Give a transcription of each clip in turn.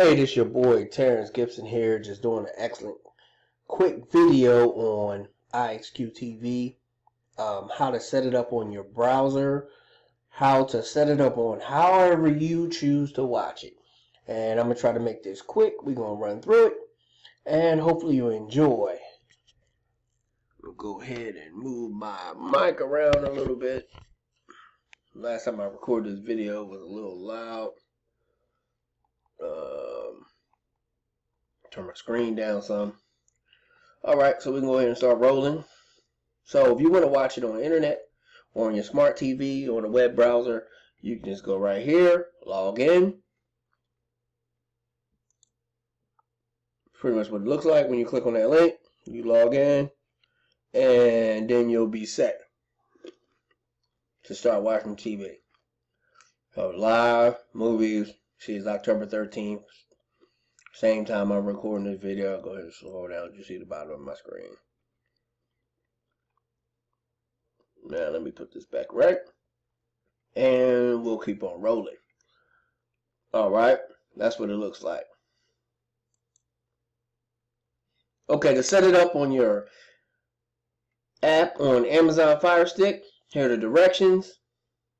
Hey, this your boy Terrance Gibson here, just doing an excellent quick video on IXQ TV, um, how to set it up on your browser, how to set it up on however you choose to watch it. And I'm going to try to make this quick. We're going to run through it, and hopefully you enjoy. I'll go ahead and move my mic around a little bit. Last time I recorded this video was a little loud. Um, turn my screen down some. Alright, so we can go ahead and start rolling. So if you want to watch it on the internet or on your smart TV or on a web browser, you can just go right here, log in. Pretty much what it looks like when you click on that link. You log in and then you'll be set to start watching TV. So live movies, See, it's October 13th. Same time I'm recording this video. I'll go ahead and slow down. You see the bottom of my screen. Now let me put this back right. And we'll keep on rolling. Alright. That's what it looks like. Okay, to set it up on your app on Amazon Fire Stick, here are the directions.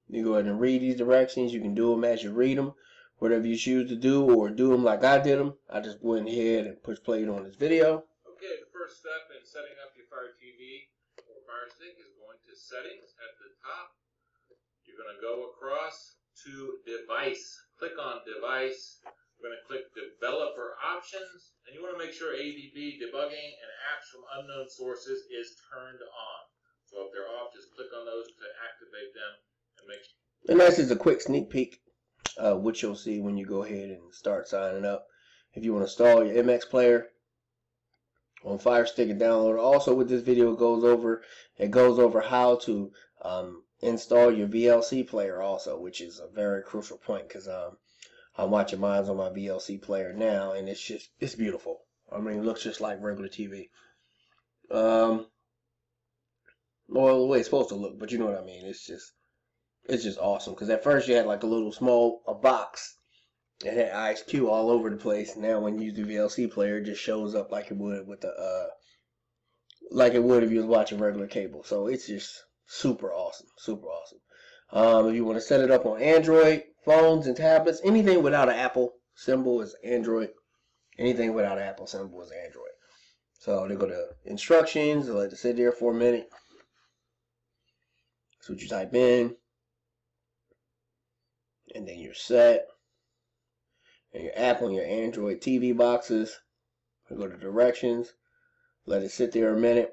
You go ahead and read these directions. You can do them as you read them whatever you choose to do or do them like I did them. I just went ahead and push play on this video. Okay, the first step in setting up your Fire TV or Fire Stick is going to settings at the top. You're going to go across to device. Click on device. We're going to click developer options and you want to make sure ADB debugging and apps from unknown sources is turned on. So if they're off, just click on those to activate them and make sure. And that's just a quick sneak peek uh, which you'll see when you go ahead and start signing up. If you want to install your MX player on Fire Stick and download. Also, with this video, it goes over it goes over how to um, install your VLC player also, which is a very crucial point because um, I'm watching mine on my VLC player now, and it's just it's beautiful. I mean, it looks just like regular TV. Um, well, the way it's supposed to look, but you know what I mean. It's just it's just awesome because at first you had like a little small a box it had IXQ all over the place. Now when you use the VLC player, it just shows up like it would with the uh, like it would if you was watching regular cable. So it's just super awesome, super awesome. Um, if you want to set it up on Android phones and tablets, anything without an Apple symbol is Android. Anything without an Apple symbol is Android. So they go to instructions. They Let it sit there for a minute. That's what you type in and then you're set. And your app on your Android TV boxes. go to directions. Let it sit there a minute.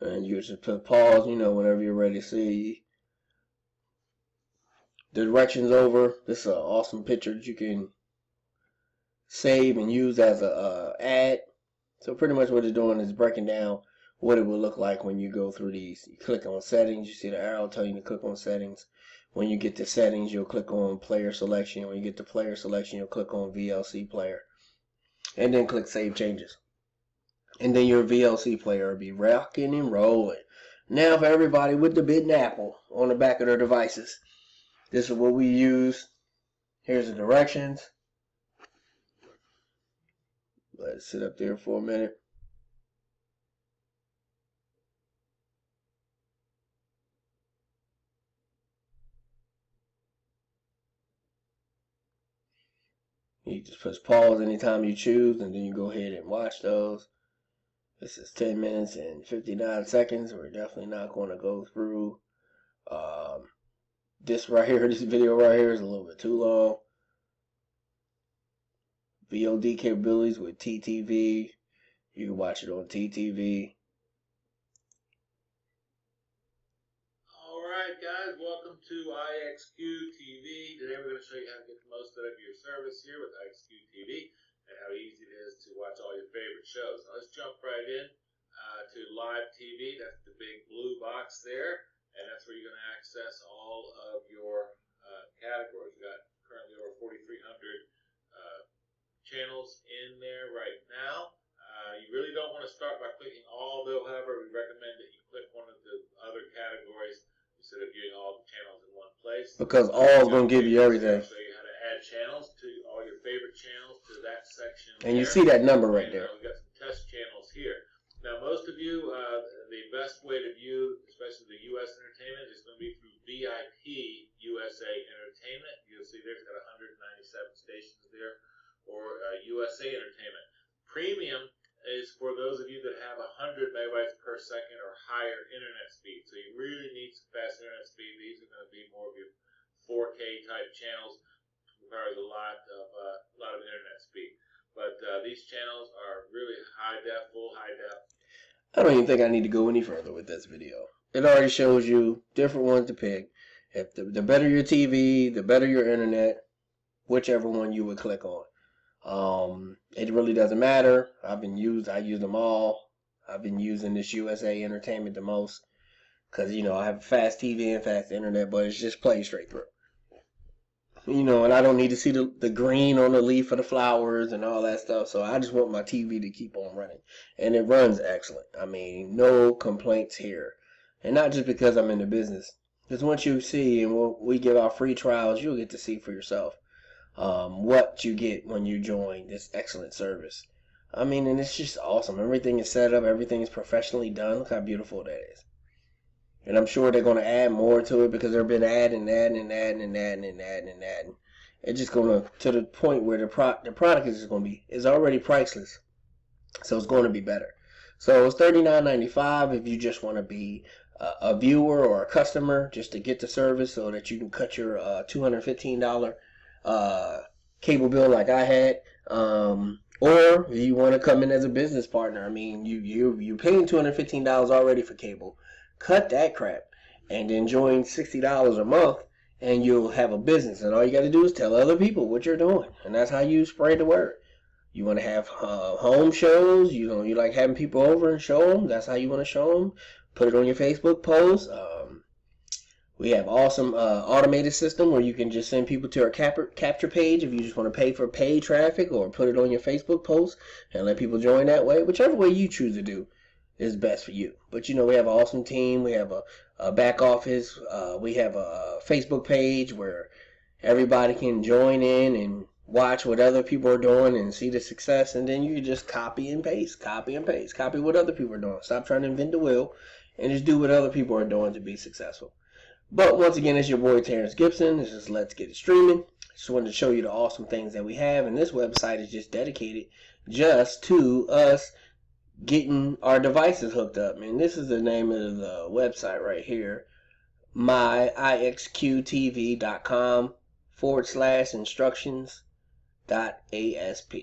And you just put pause, you know, whenever you're ready to see the directions over. This is an awesome picture that you can save and use as a uh, ad. So pretty much what it's doing is breaking down what it will look like when you go through these. You click on settings, you see the arrow telling you to click on settings. When you get to settings, you'll click on player selection. When you get to player selection, you'll click on VLC player. And then click save changes. And then your VLC player will be rocking and rolling. Now for everybody with the bitten apple on the back of their devices. This is what we use. Here's the directions. Let it sit up there for a minute. You just press pause anytime you choose, and then you go ahead and watch those. This is 10 minutes and 59 seconds. We're definitely not going to go through um, this right here. This video right here is a little bit too long. VOD capabilities with TTV. You can watch it on TTV. Alright guys, welcome to IXQ TV. Today we're going to show you how to get the most out of your service here with IXQ TV and how easy it is to watch all your favorite shows. Now let's jump right in uh, to live TV. That's the big blue box there and that's where you're going to access all of your uh, categories. We've got currently over 4,300 uh, channels in there right now. Uh, you really don't want to start by clicking all, though, however, we recommend that you click one of the other categories instead of viewing all the channels in one place. Because all is going to give you everything. Show you how to add channels to all your favorite channels to that section. And you see that number right And, there. uh, we've got some test channels here. Now, most of you, uh, the best way to view, especially the U.S. entertainment, is going to be through VIP USA Entertainment. You'll see there's got 197 stations there, or uh, USA Entertainment. Premium is for those of you that have 100 megabytes per second or higher internet speed. So you really need some fast internet speed. These are going to be more of your 4K type channels, requires a lot of uh, lot of internet speed. But uh, these channels are really high def, full high def. I don't even think I need to go any further with this video. It already shows you different ones to pick. If the, the better your TV, the better your internet, whichever one you would click on. Um, it really doesn't matter. I've been used. I use them all. I've been using this USA Entertainment the most because you know I have a fast TV and fast internet, but it's just play straight through. You know, and I don't need to see the, the green on the leaf of the flowers and all that stuff. So I just want my TV to keep on running, and it runs excellent. I mean, no complaints here, and not just because I'm in the business. Because once you see and we'll, we give out free trials, you'll get to see for yourself um, what you get when you join this excellent service. I mean, and it's just awesome. Everything is set up. Everything is professionally done. Look how beautiful that is. And I'm sure they're going to add more to it because they've been adding, adding, and adding, and adding, and adding, and adding. It's just going to to the point where the pro the product is just going to be is already priceless, so it's going to be better. So it's thirty nine ninety five if you just want to be a, a viewer or a customer just to get the service so that you can cut your uh, two hundred fifteen dollar uh, cable bill like I had. Um, or you want to come in as a business partner, I mean, you you you paying two hundred fifteen dollars already for cable. Cut that crap and then join sixty dollars a month, and you'll have a business. And all you got to do is tell other people what you're doing, and that's how you spread the word. You want to have uh, home shows. You know, you like having people over and show them. That's how you want to show them. Put it on your Facebook post. Um, we have awesome uh, automated system where you can just send people to our capture, capture page if you just want to pay for paid traffic or put it on your Facebook post and let people join that way. Whichever way you choose to do is best for you. But you know, we have an awesome team. We have a, a back office. Uh, we have a Facebook page where everybody can join in and watch what other people are doing and see the success. And then you just copy and paste, copy and paste, copy what other people are doing. Stop trying to invent the wheel and just do what other people are doing to be successful. But once again, it's your boy Terrance Gibson. This is Let's Get It Streaming. Just wanted to show you the awesome things that we have, and this website is just dedicated just to us getting our devices hooked up. And this is the name of the website right here, myixqtv.com forward slash instructions dot asp.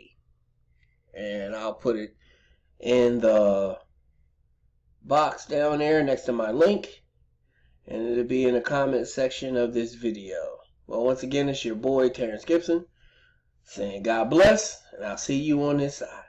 And I'll put it in the box down there next to my link and it'll be in the comment section of this video. Well, once again, it's your boy Terrance Gibson saying God bless, and I'll see you on this side.